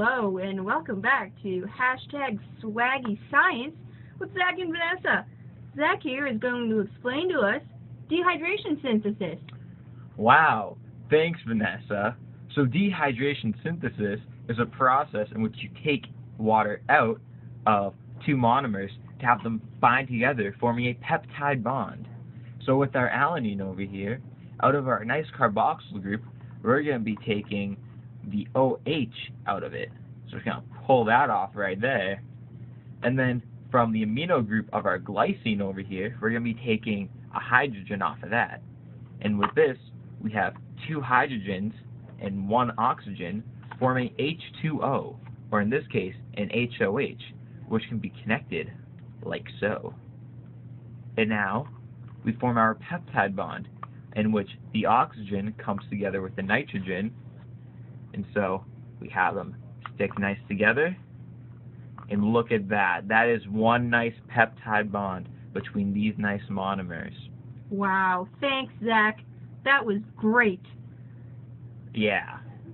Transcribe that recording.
Hello, and welcome back to hashtag Swaggy Science with Zack and Vanessa. Zack here is going to explain to us dehydration synthesis. Wow, thanks, Vanessa. So, dehydration synthesis is a process in which you take water out of two monomers to have them bind together, forming a peptide bond. So, with our alanine over here, out of our nice carboxyl group, we're going to be taking the OH out of it. So we're going to pull that off right there. And then from the amino group of our glycine over here, we're going to be taking a hydrogen off of that. And with this, we have two hydrogens and one oxygen forming H2O, or in this case, an HOH, which can be connected like so. And now, we form our peptide bond, in which the oxygen comes together with the nitrogen and so we have them stick nice together. And look at that. That is one nice peptide bond between these nice monomers. Wow. Thanks, Zack. That was great. Yeah.